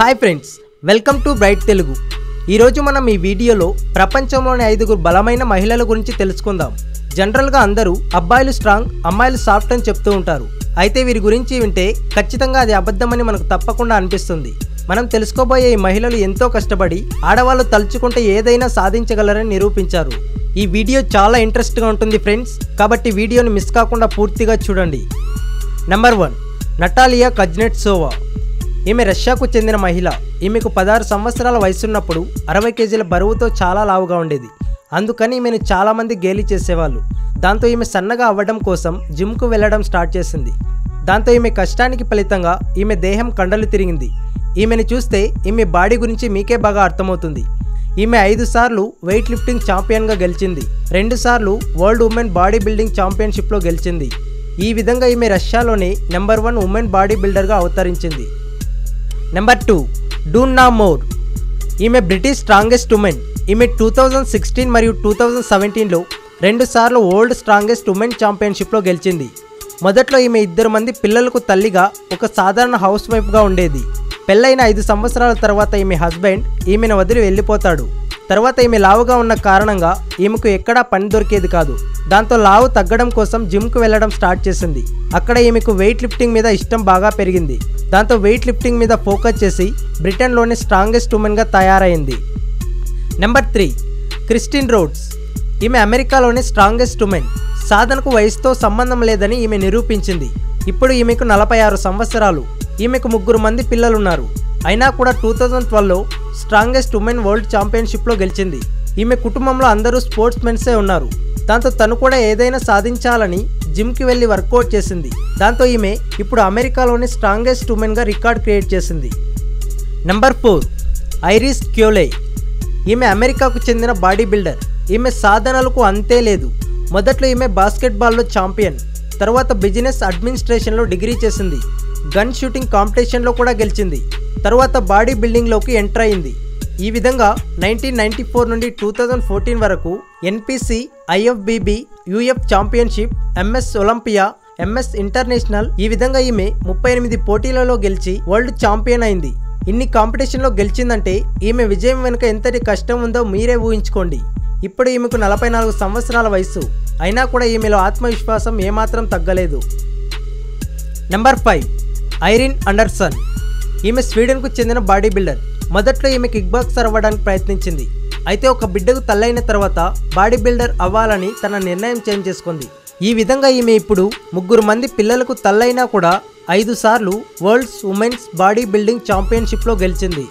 Hi friends welcome to bright Telugu ఈరోజు మనం ఈ వీడియోలో ప్రపంచంలోని ఐదుగురు బలమైన మహిళల గురించి తెలుసుకుందాం. జనరల్గా అందరూ అబ్బాయిలు స్ట్రాంగ్ అమ్మాయిలు సాఫ్ట్ అని చెప్తూ ఉంటారు. అయితే వీరి గురించి వింటే ఖచ్చితంగా అది అబద్ధమని మనకు తప్పకుండా అనిపిస్తుంది. మనం తెలుసుకోబోయే ఈ మహిళలు ఎంతో కష్టపడి ఆడవాళ్ళు తలుచుకుంటే ఏదైనా సాధించగలరని నిరూపించారు. ఈ వీడియో చాలా ఇంట్రెస్ట్గా ఉంటుంది ఫ్రెండ్స్ కాబట్టి వీడియోని మిస్ కాకుండా పూర్తిగా చూడండి. నెంబర్ వన్ నటాలియా కజ్నెట్సోవా ఈమె రష్యాకు చెందిన మహిళ. ఈమెకు పదహారు సంవత్సరాల వయసున్నప్పుడు అరవై కేజీల బరువుతో చాలా లావుగా ఉండేది. అందుకని ఈమెను చాలామంది గేలి చేసేవాళ్ళు. దాంతో ఈమె సన్నగా అవ్వడం కోసం జిమ్కు వెళ్ళడం స్టార్ట్ చేసింది. దాంతో ఈమె కష్టానికి ఫలితంగా ఈమె దేహం కండలు తిరిగింది. ఈమెను చూస్తే ఈమె బాడీ గురించి మీకే బాగా అర్థమవుతుంది. ఈమె ఐదు సార్లు వెయిట్ లిఫ్టింగ్ ఛాంపియన్గా గెలిచింది. రెండు సార్లు వరల్డ్ ఉమెన్ బాడీ బిల్డింగ్ ఛాంపియన్షిప్లో గెలిచింది. ఈ విధంగా ఈమె రష్యాలోని నెంబర్ వన్ ఉమెన్ బాడీ బిల్డర్గా అవతరించింది. నెంబర్ టూ డూన్నా మోర్ ఈమె బ్రిటిష్ స్ట్రాంగెస్ట్ ఉమెన్ ఈమె టూ థౌజండ్ సిక్స్టీన్ మరియు టూ థౌజండ్ సెవెంటీన్లో రెండుసార్లు వరల్డ్ స్ట్రాంగెస్ట్ ఉమెన్ ఛాంపియన్షిప్లో గెలిచింది. మొదట్లో ఈమె ఇద్దరు మంది పిల్లలకు తల్లిగా ఒక సాధారణ హౌస్ వైఫ్గా ఉండేది. పెళ్ళైన ఐదు సంవత్సరాల తర్వాత ఈమె హస్బెండ్ ఈమెను వదిలి వెళ్ళిపోతాడు. తర్వాత ఈమె లావుగా ఉన్న కారణంగా ఈమెకు ఎక్కడా పని దొరికేది కాదు. దాంతో లావు తగ్గడం కోసం జిమ్కు వెళ్ళడం స్టార్ట్ చేసింది. అక్కడ ఈమెకు వెయిట్ లిఫ్టింగ్ మీద ఇష్టం బాగా పెరిగింది. దాంతో వెయిట్ లిఫ్టింగ్ మీద ఫోకస్ చేసి బ్రిటన్లోని స్ట్రాంగెస్ట్ ఉమెన్గా తయారైంది. Number three Kristin Rhodes. ఈమె అమెరికాలోని స్ట్రాంగెస్ట్ ఉమెన్. సాధనకు వయసుతో సంబంధం లేదని ఈమె నిరూపించింది. ఇప్పుడు ఈమెకు నలభై ఆరు సంవత్సరాలు. ఈమెకు ముగ్గురు మంది పిల్లలున్నారు. అయినా కూడా టూ థౌజండ్ ట్వెల్వ్లో స్ట్రాంగెస్ట్ ఉమెన్ వరల్డ్ ఛాంపియన్షిప్లో గెలిచింది. ఈమె కుటుంబంలో అందరూ స్పోర్ట్స్ మెన్సే ఉన్నారు. దాంతో తను కూడా ఏదైనా సాధించాలని జిమ్కి వెళ్ళి వర్కౌట్ చేసింది. దాంతో ఈమె ఇప్పుడు అమెరికాలోని స్ట్రాంగెస్ట్ ఉమెన్గా రికార్డ్ క్రియేట్ చేసింది. Number four Iris Kyle. ఈమె అమెరికాకు చెందిన బాడీ బిల్డర్. ఈమె సాధనలకు అంతే లేదు. మొదట్లో ఈమె బాస్కెట్బాల్లో ఛాంపియన్. తర్వాత బిజినెస్ అడ్మినిస్ట్రేషన్లో డిగ్రీ చేసింది. గన్ షూటింగ్ కాంపిటీషన్లో కూడా గెలిచింది. తర్వాత బాడీ బిల్డింగ్లోకి ఎంటర్ అయింది. ఈ విధంగా నైన్టీన్ నైన్టీ ఫోర్ నుండి టూ థౌజండ్ ఫోర్టీన్ వరకు NPC IFBB UF championship Ms Olympia Ms international ఈ విధంగా ఈమె ముప్పై ఎనిమిది పోటీలలో గెలిచి వరల్డ్ ఛాంపియన్ అయింది. ఇన్ని కాంపిటీషన్లో గెలిచిందంటే ఈమె విజయం వెనుక ఎంతటి కష్టం ఉందో మీరే ఊహించుకోండి. ఇప్పుడు ఈమెకు నలభై నాలుగు సంవత్సరాల వయసు అయినా కూడా ఈమెలో ఆత్మవిశ్వాసం ఏమాత్రం తగ్గలేదు. నెంబర్ ఫైవ్ ఐరిన్ అండర్సన్ ఈమె స్వీడన్కు చెందిన బాడీ బిల్డర్ మొదట్లో ఈమె కిక్ బాక్సర్ అవ్వడానికి ప్రయత్నించింది. అయితే ఒక బిడ్డకు తల్లైన తర్వాత బాడీ బిల్డర్ అవ్వాలని తన నిర్ణయం చేంజ్ చేసుకుంది. ఈ విధంగా ఈమె ఇప్పుడు ముగ్గురు మంది పిల్లలకు తల్లైనా కూడా ఐదు సార్లు వరల్డ్స్ ఉమెన్స్ బాడీ బిల్డింగ్ ఛాంపియన్షిప్లో గెలిచింది.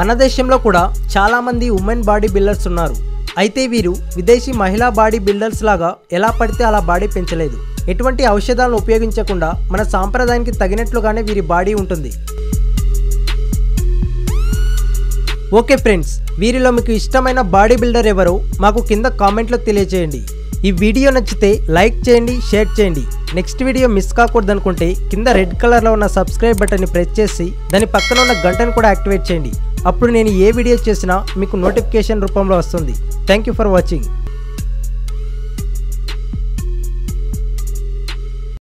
మన దేశంలో కూడా చాలామంది ఉమెన్ బాడీ బిల్డర్స్ ఉన్నారు. అయితే వీరు విదేశీ మహిళా బాడీ బిల్డర్స్ లాగా ఎలా పడితే అలా బాడీ పెంచలేదు. ఎటువంటి ఔషధాలను ఉపయోగించకుండా మన సాంప్రదాయానికి తగినట్లుగానే వీరి బాడీ ఉంటుంది. ఓకే ఫ్రెండ్స్ వీరిలో మీకు ఇష్టమైన బాడీ బిల్డర్ ఎవరో మాకు కింద కామెంట్లో తెలియజేయండి. ఈ వీడియో నచ్చితే లైక్ చేయండి షేర్ చేయండి. నెక్స్ట్ వీడియో మిస్ కాకూడదు అనుకుంటే కింద రెడ్ కలర్లో ఉన్న సబ్స్క్రైబ్ బటన్ని ప్రెస్ చేసి దాని పక్కన ఉన్న గంటను కూడా యాక్టివేట్ చేయండి. అప్పుడు నేను ఏ వీడియో చేసినా మీకు నోటిఫికేషన్ రూపంలో వస్తుంది. Thank you for watching